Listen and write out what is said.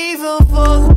evil for